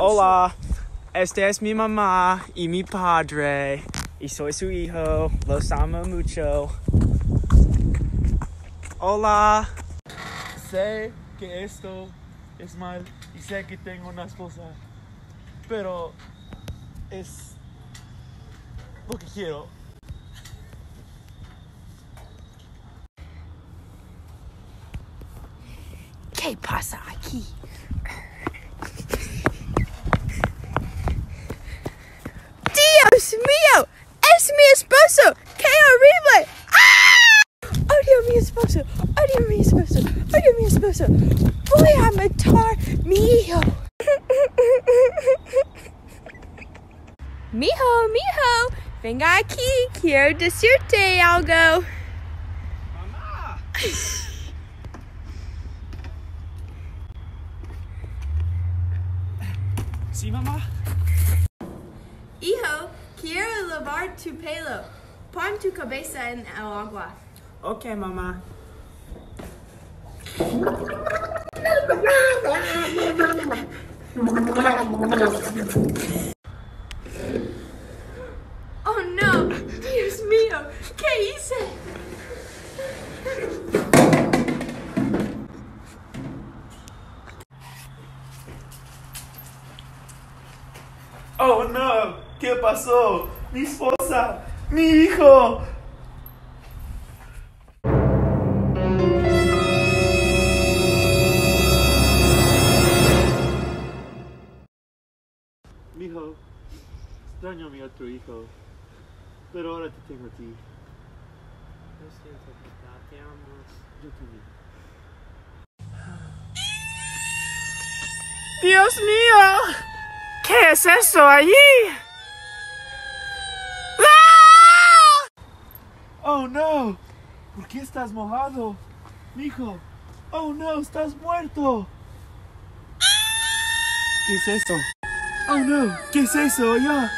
Hola, este es mi mamá y mi padre. Y soy su hijo. Los amo mucho. Hola. Sé que esto es mal y sé que tengo una esposa, pero es lo que quiero. ¿Qué pasa aquí? ¡Dios mío! ¡Es mi esposo! ¡Qué horrible! ¡Ah! ¡Odio a mi esposo! ¡Odio a mi esposo! ¡Odio a mi esposo! ¡Voy a matar mi hijo! Mijo, mijo, venga aquí, quiero decirte algo. Mamá. Sí, mamá. Hijo, quiero lavar tu pelo. Pon tu cabeza en el agua. Ok, mamá. Oh no, Dios mío, ¿qué hice? Oh no, ¿qué pasó? Mi esposa, mi hijo. Mijo, extraño a mi otro hijo, pero ahora te tengo a ti. Lo siento, papá. Te amo. Yo también. Dios mío. ¿Qué es eso allí? Oh no, ¿por qué estás mojado? Mijo, oh no, estás muerto. ¿Qué es eso? Oh no, ¿qué es eso? Ya,